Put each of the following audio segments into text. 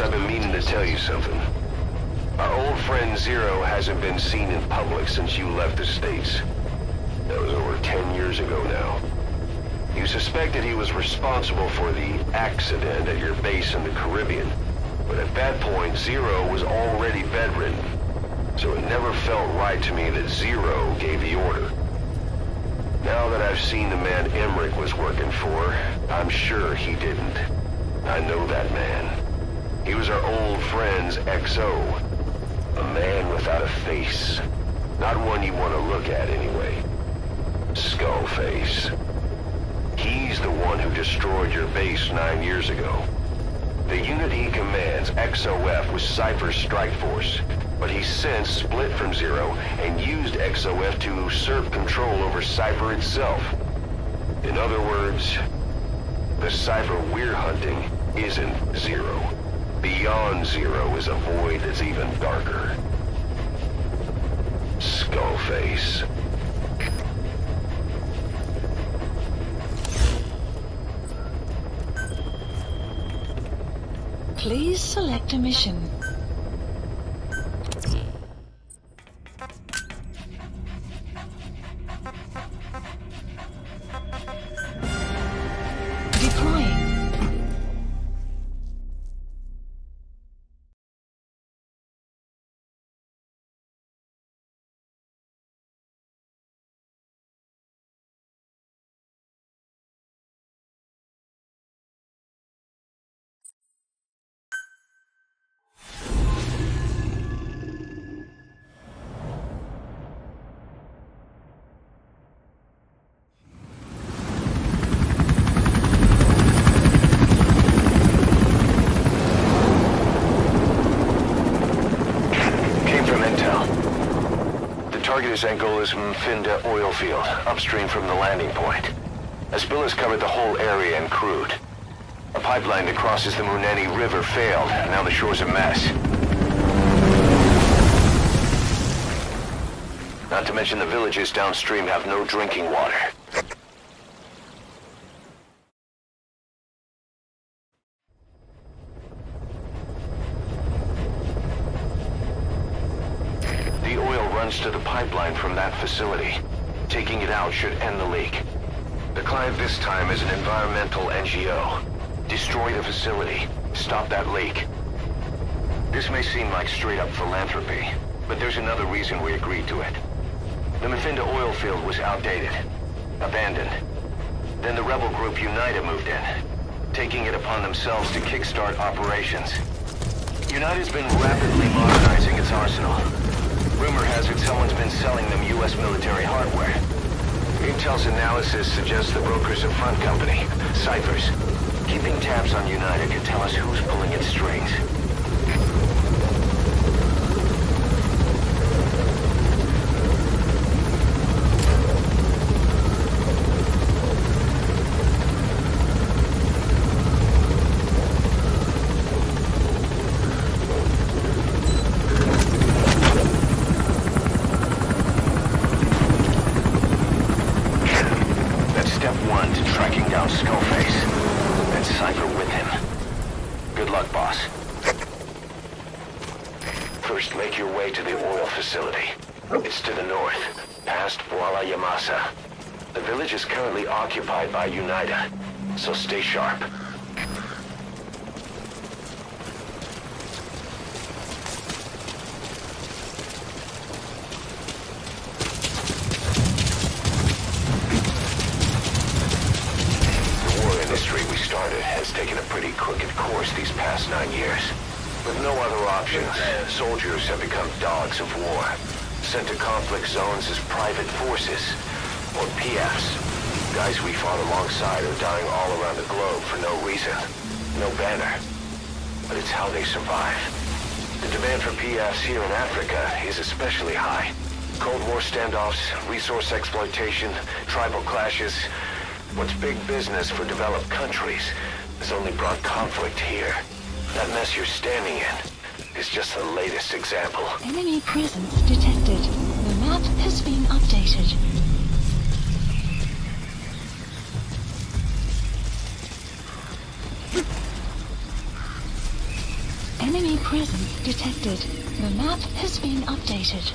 I've been meaning to tell you something. Our old friend Zero hasn't been seen in public since you left the States. That was over 10 years ago now. You suspected he was responsible for the accident at your base in the Caribbean. But at that point, Zero was already bedridden. So it never felt right to me that Zero gave the order. Now that I've seen the man Emmerich was working for, I'm sure he didn't. I know that man. He was our old friend's XO. A man without a face. Not one you want to look at anyway. Skullface. He's the one who destroyed your base nine years ago. The unit he commands, XOF, was Cipher's strike force. But he since split from Zero and used XOF to usurp control over Cipher itself. In other words, the Cipher we're hunting isn't Zero. Beyond Zero is a void that's even darker. Skullface. Please select a mission. Is Angola's Mfinda oil field, upstream from the landing point. A spill has covered the whole area and crude. A pipeline that crosses the Muneni River failed, and now the shore's a mess. Not to mention the villages downstream have no drinking water. The oil runs to the pipeline from that facility. Taking it out should end the leak. The client this time is an environmental NGO. Destroy the facility. Stop that leak. This may seem like straight-up philanthropy, but there's another reason we agreed to it. The Mfinda oil field was outdated, abandoned. Then the rebel group UNITA moved in, taking it upon themselves to kickstart operations. UNITA's been rapidly modernizing its arsenal. Rumor has it someone's been selling them U.S. military hardware. Intel's analysis suggests the broker's a front company, Cipher's. Keeping tabs on UNITA could tell us who's pulling its strings. That's step one to tracking down Skullface. And Cipher with him. Good luck, boss. First, make your way to the oil facility. It's to the north, past Bwala ya Masa. The village is currently occupied by UNITA, so stay sharp. The war industry we started has taken a pretty crooked course these past nine years. With no other options, soldiers have become dogs of war, sent to conflict zones as private forces, or PFs. Guys we fought alongside are dying all around the globe for no reason, no banner. But it's how they survive. The demand for PFs here in Africa is especially high. Cold War standoffs, resource exploitation, tribal clashes. What's big business for developed countries has only brought conflict here. That mess you're standing in is just the latest example. Enemy presence detected. The map has been updated. Enemy presence detected. The map has been updated.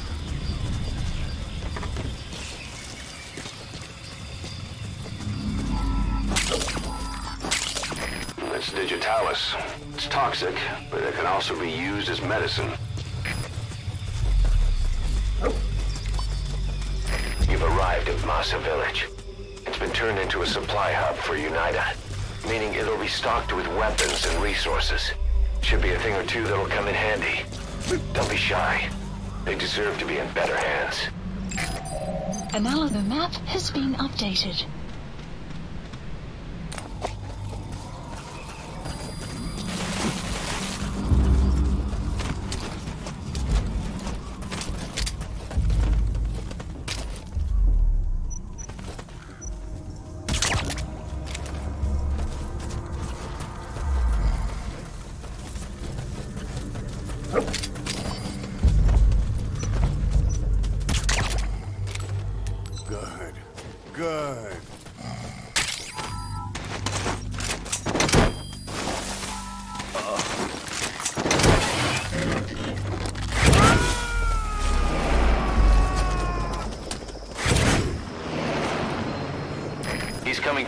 It's toxic, but it can also be used as medicine. You've arrived at Masa Village. It's been turned into a supply hub for UNITA, meaning it'll be stocked with weapons and resources. Should be a thing or two that'll come in handy. Don't be shy. They deserve to be in better hands. Anal the map has been updated.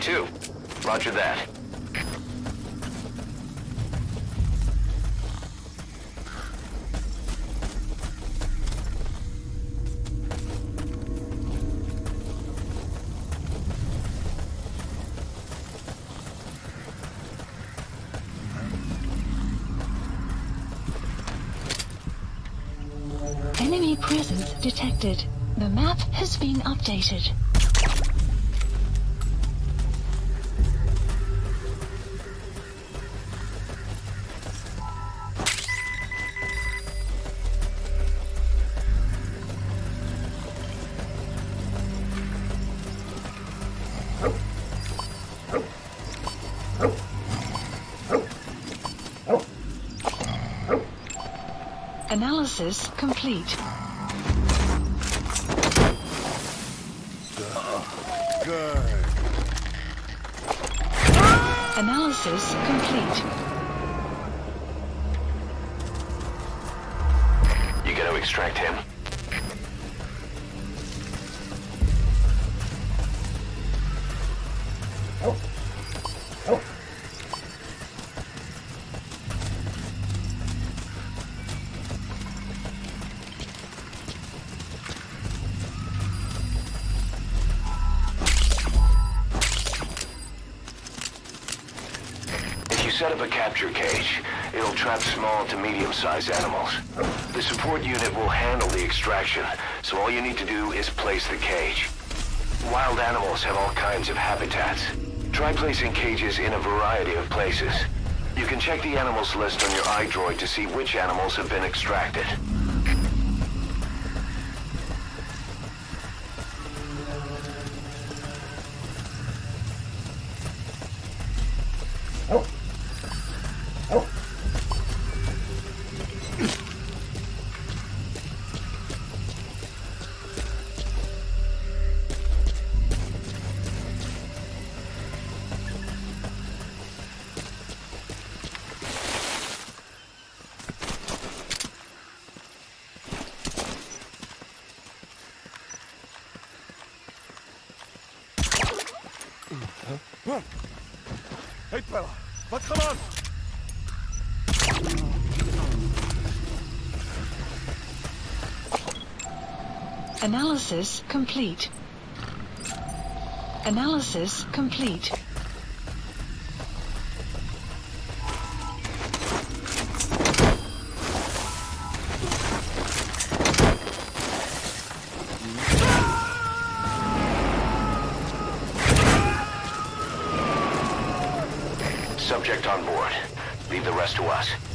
Too. Roger that. Enemy presence detected. The map has been updated. Analysis complete. Good. Analysis complete. You gotta extract him. Capture cage, it'll trap small to medium-sized animals. The support unit will handle the extraction, so all you need to do is place the cage. Wild animals have all kinds of habitats. Try placing cages in a variety of places. You can check the animals list on your iDroid to see which animals have been extracted. Analysis complete. Analysis complete. Subject on board. Leave the rest to us.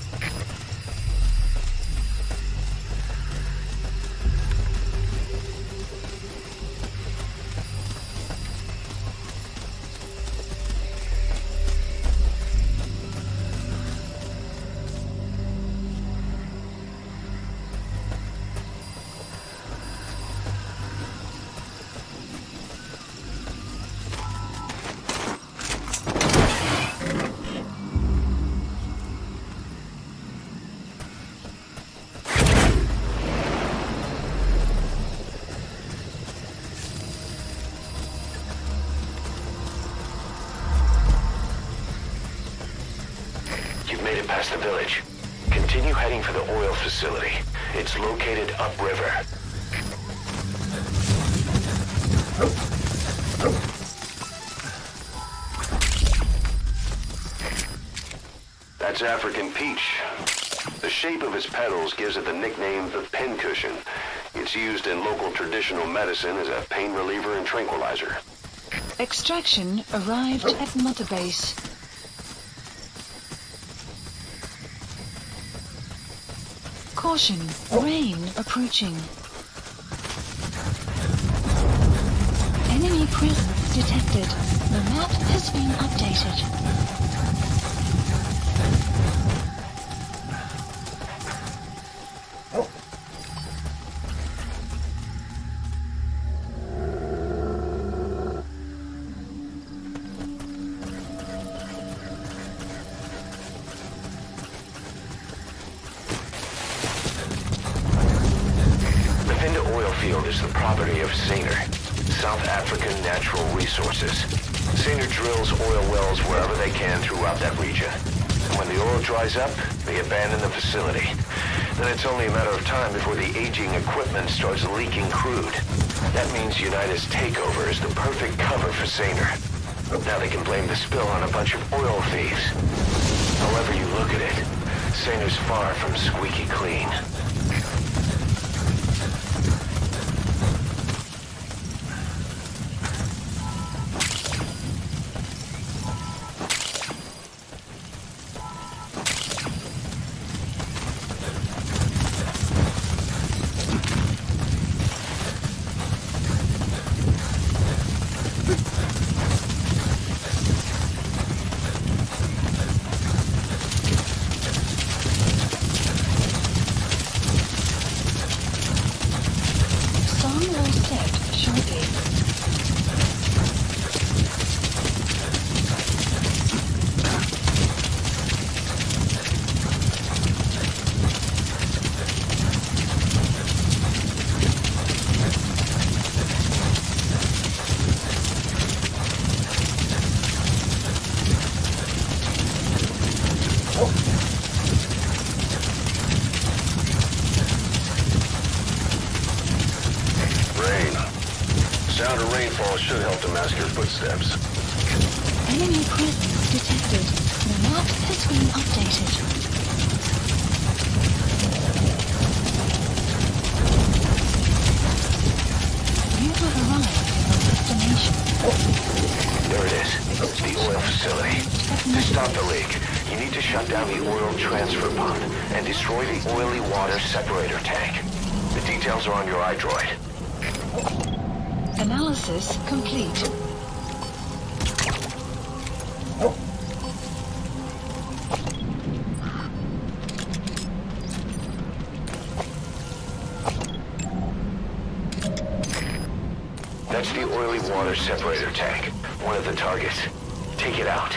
The village. Continue heading for the oil facility. It's located upriver. That's African peach. The shape of its petals gives it the nickname the pincushion. It's used in local traditional medicine as a pain reliever and tranquilizer. Extraction arrived at Mother Base. Caution, rain approaching. Enemy presence detected. The map has been updated. Saner drills oil wells wherever they can throughout that region. And when the oil dries up, they abandon the facility. Then it's only a matter of time before the aging equipment starts leaking crude. That means UNITA's takeover is the perfect cover for Saner. Now they can blame the spill on a bunch of oil thieves. However you look at it, Saner's far from squeaky clean. Should help to mask your footsteps. Enemy presence detected. The map has been updated. You have arrived at your destination. There it is. The oil facility. To stop the leak, you need to shut down the oil transfer pump and destroy the oily water separator tank. The details are on your iDroid. Analysis complete. That's the oily water separator tank. One of the targets. Take it out.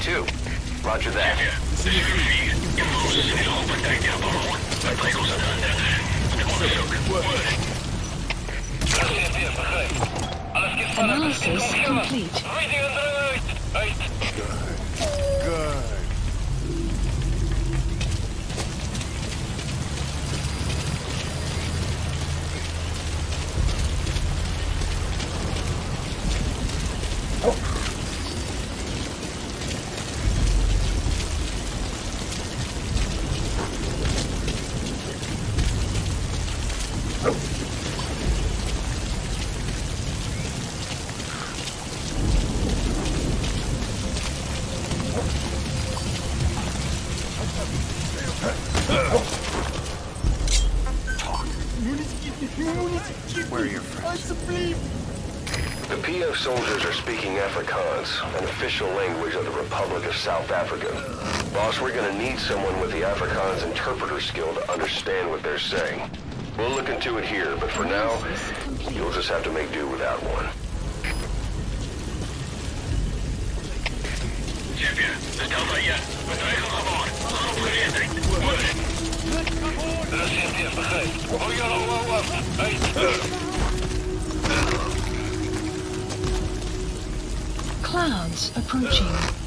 Too. Roger that. Analysis complete. Good. Where are your friends? The PF soldiers are speaking Afrikaans, an official language of the Republic of South Africa. Boss, we're gonna need someone with the Afrikaans interpreter skill to understand what they're saying. We'll look into it here, but for now, you'll just have to make do without one. Clouds approaching.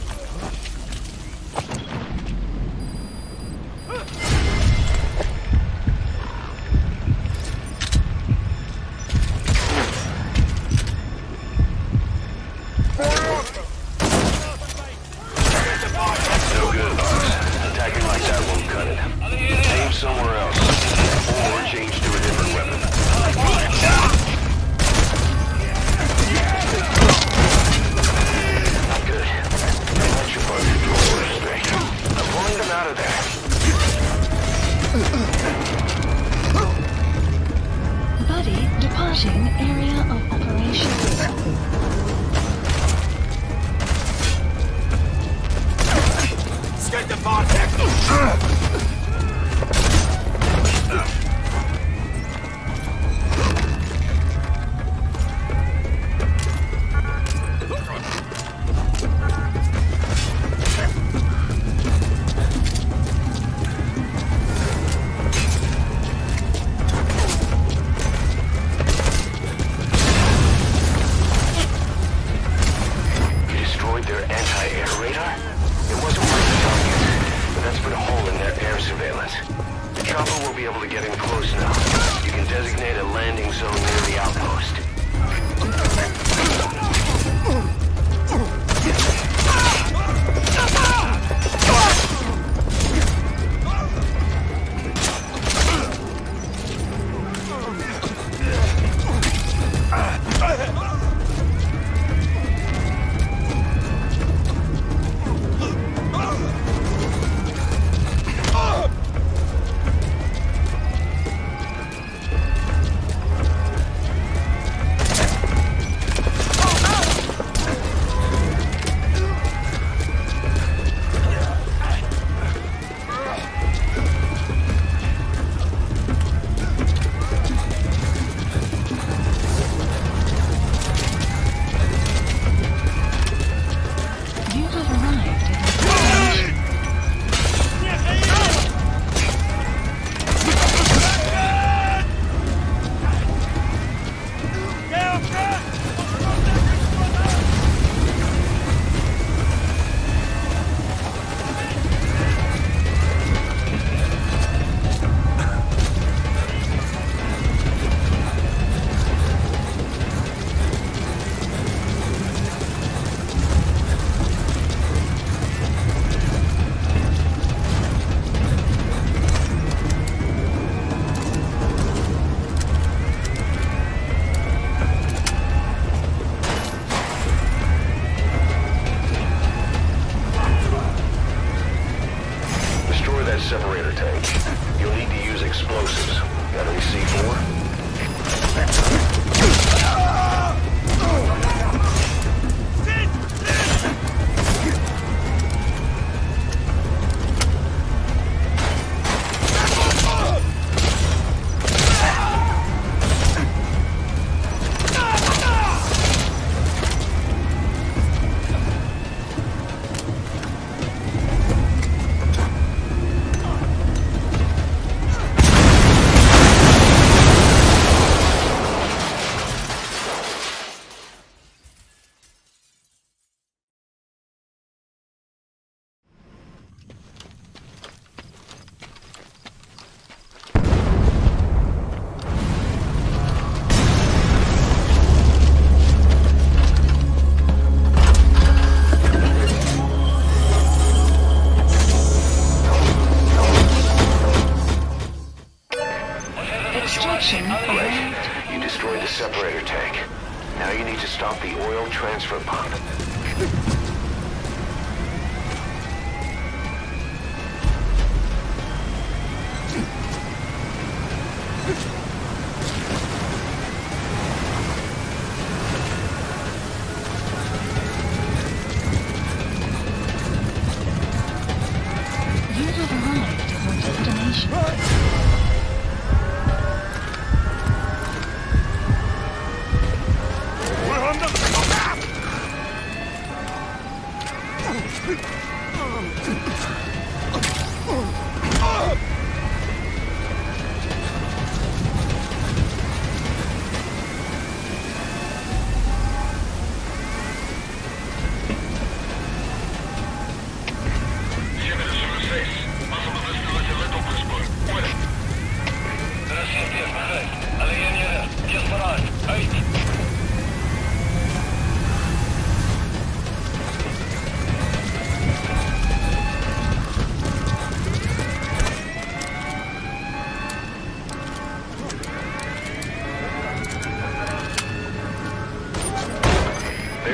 Your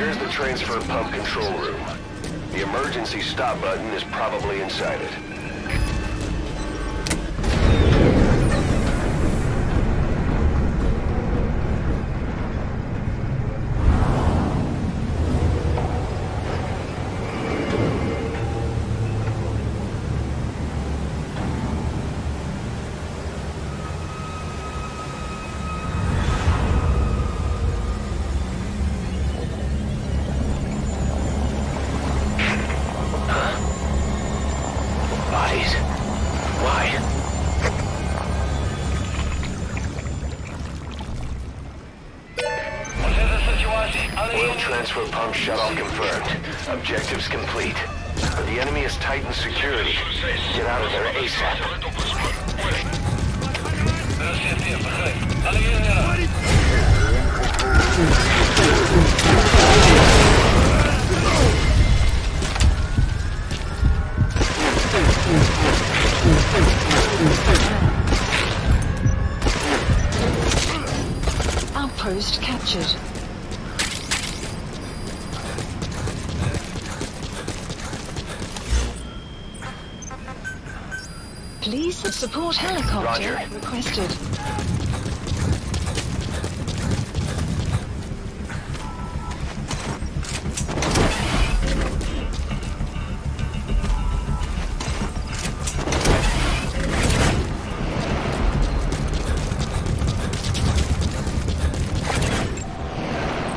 There's the transfer pump control room. The emergency stop button is probably inside it. Has security. Get out of there ASAP. Outpost captured. Police support helicopter Roger. requested.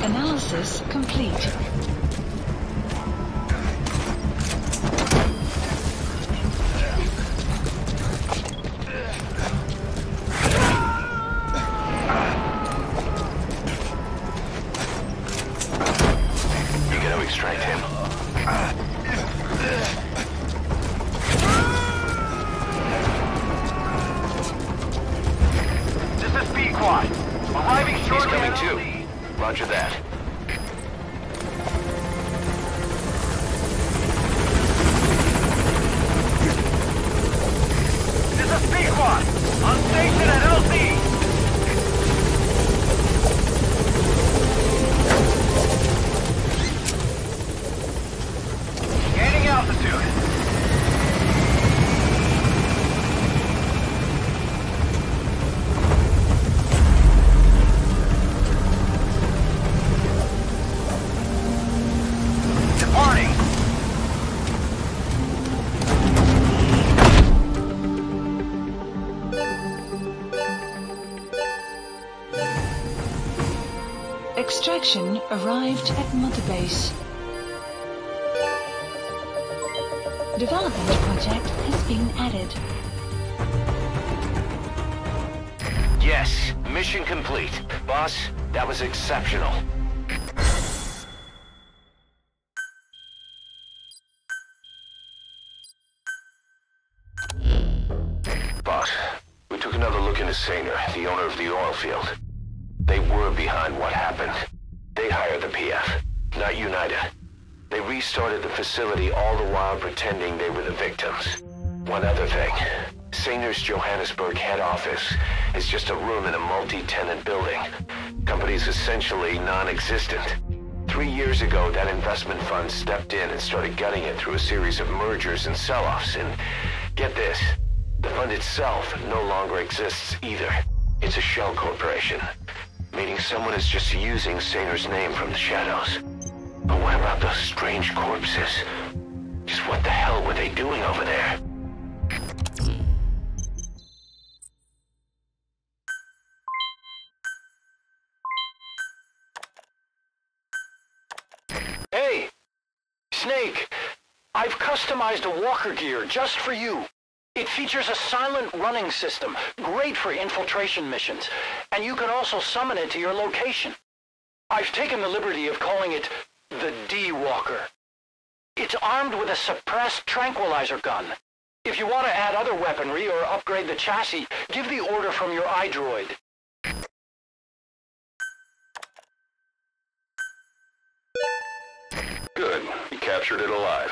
Analysis complete. Extraction arrived at Mother Base. Development project has been added. Yes, mission complete. Boss, that was exceptional. Boss, we took another look into Saner, the owner of the oil field. They were behind what happened. They hired the PF, not UNITA. They restarted the facility all the while pretending they were the victims. One other thing. Saner's Johannesburg head office is just a room in a multi-tenant building. Company's essentially non-existent. Three years ago, that investment fund stepped in and started gutting it through a series of mergers and sell-offs. And get this, the fund itself no longer exists either. It's a shell corporation, meaning someone is just using Saner's name from the shadows. But what about those strange corpses? Just what the hell were they doing over there? Hey! Snake! I've customized a walker gear just for you. It features a silent running system, great for infiltration missions, and you can also summon it to your location. I've taken the liberty of calling it the D-Walker. It's armed with a suppressed tranquilizer gun. If you want to add other weaponry or upgrade the chassis, give the order from your iDroid. Good. You captured it alive.